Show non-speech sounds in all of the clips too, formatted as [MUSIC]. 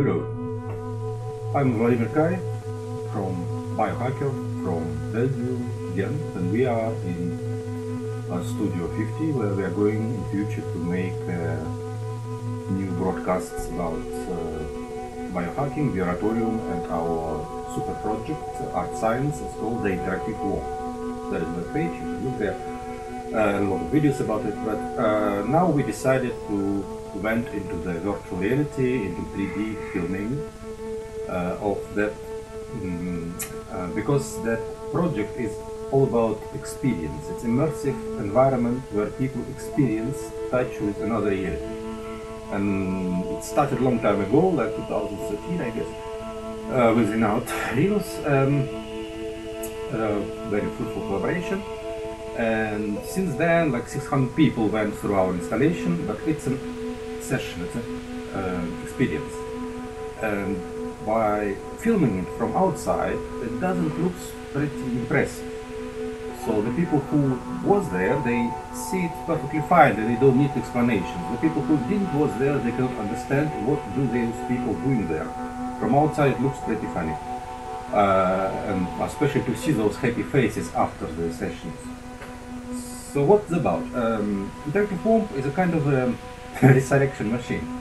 Hello, I'm Vladimir Kai from Biohacker from Belgium, Ghent, and we are in uh, Studio 50 where we are going in future to make uh, new broadcasts about uh, biohacking, the oratorium and our super project, Art Science, called The Interactive Womb. There is a page, you can look there, uh, a lot of videos about it, but uh, now we decided to went into the virtual reality, into 3D filming uh, of that, mm, uh, because that project is all about experience. It's immersive environment where people experience touch with another reality. And it started a long time ago, like 2013, I guess, uh, with Reinout Linus, um, uh, very fruitful collaboration. And since then, like 600 people went through our installation, but it's an session, uh, experience. And by filming it from outside, it doesn't look pretty impressive. So the people who was there, they see it perfectly fine, and they don't need explanations. The people who didn't was there, they cannot understand what do those people doing there. From outside, it looks pretty funny. Uh, and especially to see those happy faces after the sessions. So what's about? Um, interactive Womb is a kind of a resurrection machine.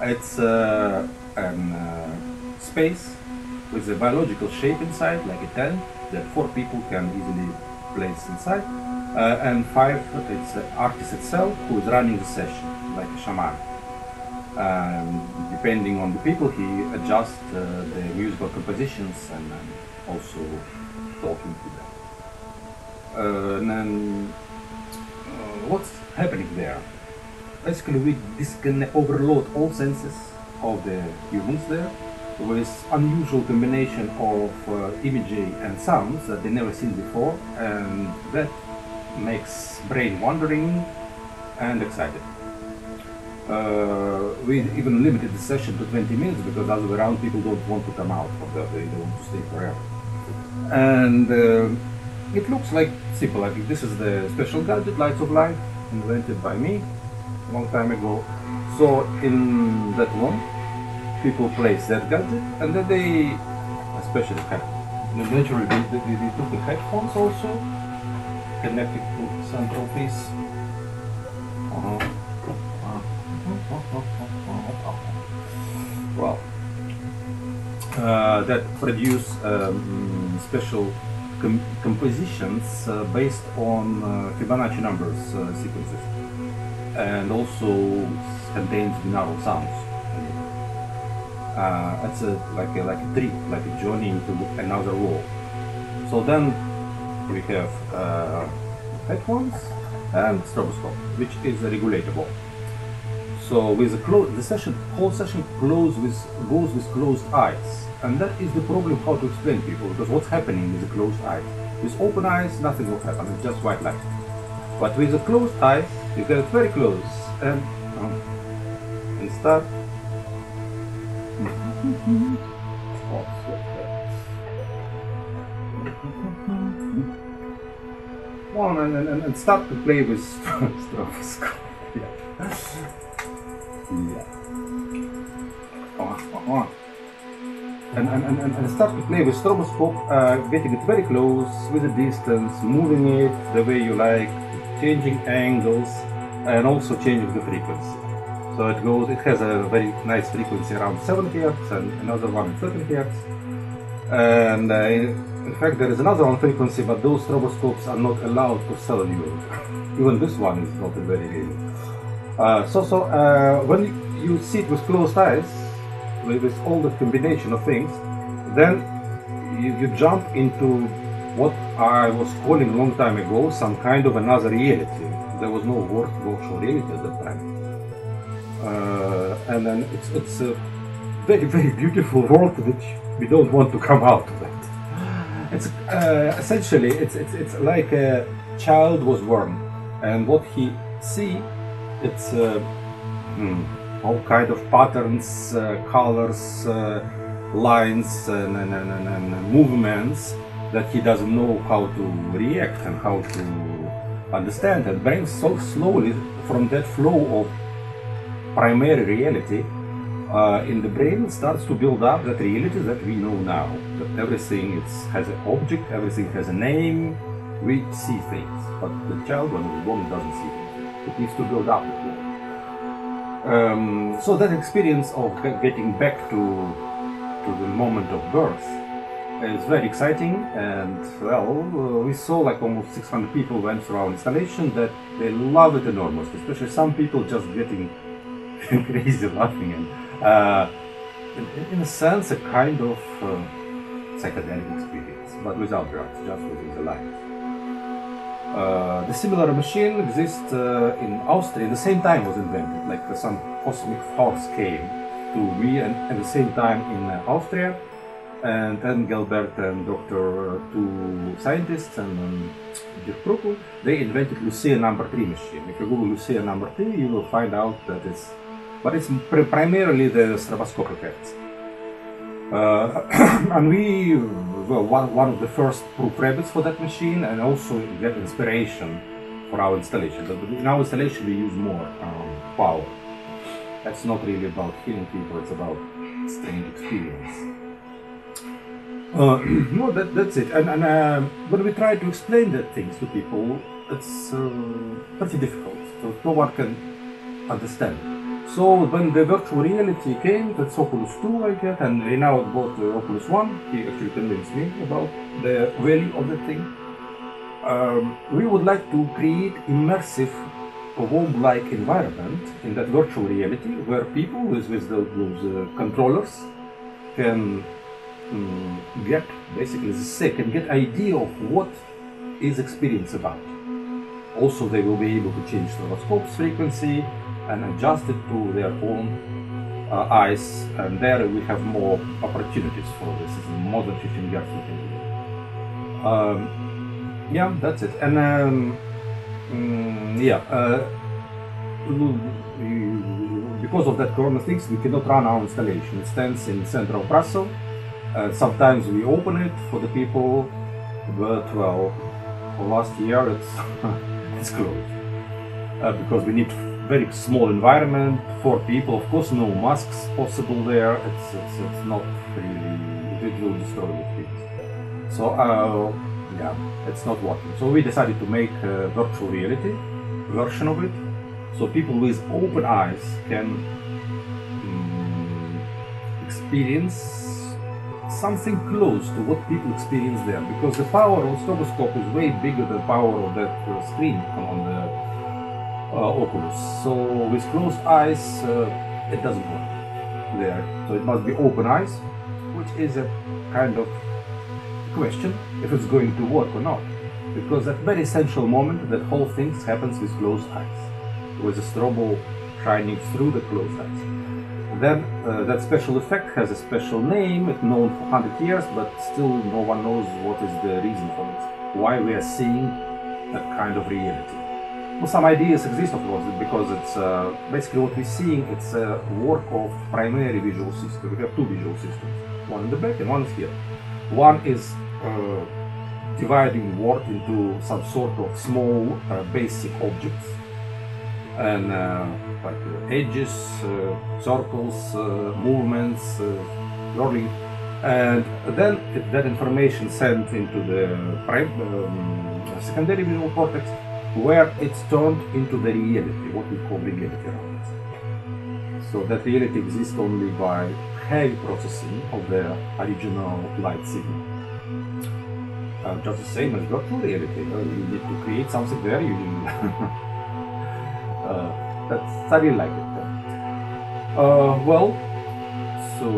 It's uh, uh, space with a biological shape inside, like a tent, that four people can easily place inside, uh, and five, it's the artist itself who is running the session, like a shaman. Um, depending on the people, he adjusts uh, the musical compositions and, and also talking to them. Uh, and then, uh, what's happening there? Basically, we disconnect, overload all senses of the humans there with unusual combination of uh, imagery and sounds that they never seen before, and that makes brain wandering and excited. Uh, we even limited the session to 20 minutes because other around people don't want to come out of they don't want to stay forever. And uh, it looks like simple, like this is the special gadget, Lights of Life, invented by me long time ago. So in that one, people place that gadget and then they, especially head, naturally they, they, they took the headphones also, connected to central piece. Uh-huh. Well, uh, that produce um, special com compositions uh, based on uh, Fibonacci numbers uh, sequences and also contains binaural sounds. Uh, it's a, like a like a trip, like a journey into another world. So then we have uh, headphones and stroboscope, which is regulatable. So with the close, the session, whole session close with goes with closed eyes, and that is the problem how to explain people because what's happening with closed eyes? With open eyes, nothing will happen. It's just white light. But with the closed eyes, you get very close and um, and start. [LAUGHS] One and, and, and start to play with [LAUGHS] stroboscope. Yeah. yeah. And, and, and, and start to play with stroboscope, uh, getting it very close with the distance, moving it the way you like, changing angles, and also changing the frequency. So it goes, it has a very nice frequency around 7 Hz and another one at 13 Hz. And uh, in fact, there is another one frequency, but those stroboscopes are not allowed to sell in Europe. Even this one is not very real. Uh, so, so uh, when you see it with closed eyes, with, all the combination of things, then you, you jump into what I was calling long time ago some kind of another reality. There was no word virtual reality at that time. Uh, and then it's, it's a very, very beautiful world which we don't want to come out of it. It's uh, essentially, it's, it's, it's like a child was born and what he see, it's uh, hmm, all kind of patterns, uh, colors, uh, lines and, and, and, and movements that he doesn't know how to react and how to understand and brings so slowly from that flow of primary reality uh, in the brain starts to build up that reality that we know now. That everything has an object, everything has a name. We see things, but the child when he's born doesn't see things. It needs to build up. Um, so that experience of getting back to to the moment of birth is very exciting. And well, uh, we saw like almost 600 people went through our installation that they love it enormously. Especially some people just getting [LAUGHS] crazy laughing and uh, in, a sense a kind of uh, psychedelic experience, but without drugs, just with the light. Uh, the similar machine exists uh, in Austria. The same time was invented, like some cosmic force came to me and at the same time in uh, Austria. And then Gelbert and Dr. two scientists and um, Dirk Proeckl, they invented Lucia number 3 machine. If you Google Lucia number 3, you will find out that it's, but it's pr primarily the stroboscopic effects. Uh, [COUGHS] and we were one, one of the first proof rabbits for that machine and also get inspiration for our installation. But in our installation we use more um, power. That's not really about healing people, it's about strange experience. Uh, [CLEARS THROAT] no, that, that's it. And, and uh, when we try to explain that things to people, it's uh, pretty difficult. So no one can understand. So when the virtual reality came, that's Oculus 2 I get, and now bought uh, Oculus 1. He actually convinced me about the value of the thing. Um, we would like to create immersive home-like environment in that virtual reality where people with, with uh, controllers can um, get basically sick and get idea of what is experience about. Also, they will be able to change the scope's frequency and adjust it to their own uh, eyes, and there we have more opportunities for this. Is more than 15 years um, yeah, that's it. And um, mm, yeah, uh, because of that corona things, we cannot run our installation. It stands in of Brussels. Uh, sometimes we open it for the people, but well, for last year it's [LAUGHS] it's closed uh, because we need very small environment, for people. Of course, no masks possible there. It's, it's, it's not really, it will destroy the things. So, uh, yeah, it's not working. So we decided to make a virtual reality version of it. So people with open eyes can um, experience something close to what people experience there because the power of stroboscope is way bigger than the power of that uh, screen on the uh, Oculus. So with closed eyes, uh, it doesn't work there. So it must be open eyes, which is a kind of question if it's going to work or not. Because at very essential moment, that whole thing happens with closed eyes, with a strobo shining through the closed eyes. Then uh, that special effect has a special name, it's known for 100 years, but still no one knows what is the reason for it, why we are seeing that kind of reality. Well, some ideas exist, of course, because it's uh, basically what we're seeing. It's a work of primary visual system. We have two visual systems, one in the back and one is here. One is uh, dividing work into some sort of small uh, basic objects and uh, like edges, uh, circles, uh, movements, rolling, and then that information sent into the um, secondary visual cortex where it's turned into the reality, what we call reality around. So that reality exists only by heavy processing of the original light signal. Uh, just the same as virtual reality, uh, you need to create something very unique. uh, that's, I like it. Uh, well, so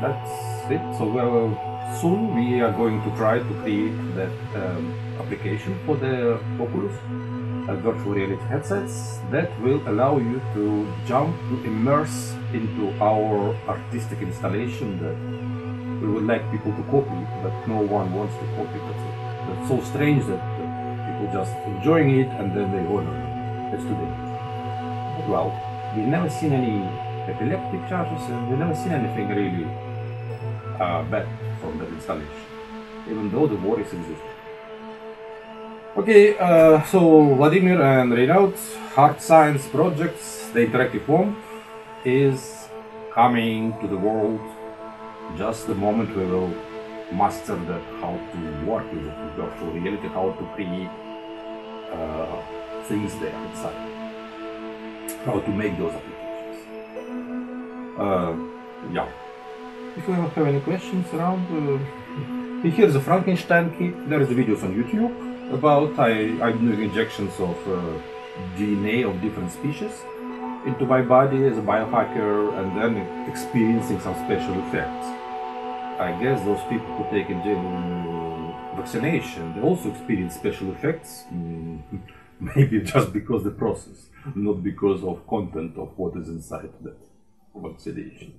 that's it. So uh, soon we are going to try to create that um, application for the Oculus uh, virtual reality headsets that will allow you to jump, to immerse into our artistic installation that we would like people to copy, but no one wants to copy. That's, that's so strange that, people just enjoying it and then they, oh no, it's too well, we've never seen any epileptic charges and we've never seen anything really uh, bad from that installation, even though the worries exist. Okay, uh, so Vladimir and Reinout, Art Science Projects, the interactive womb, is coming to the world just the moment we will master that how to work with the virtual reality, how to create uh, things there inside, how to make those applications. Uh, yeah. If you have any questions around, uh, [LAUGHS] here's the Frankenstein kit. There is videos on YouTube about I I'm doing injections of uh, DNA of different species into my body as a biohacker and then experiencing some special effects. I guess those people who take in vaccination, they also experience special effects, mm, [LAUGHS] [LAUGHS] maybe just because the process, not because of content of what is inside that vaccination.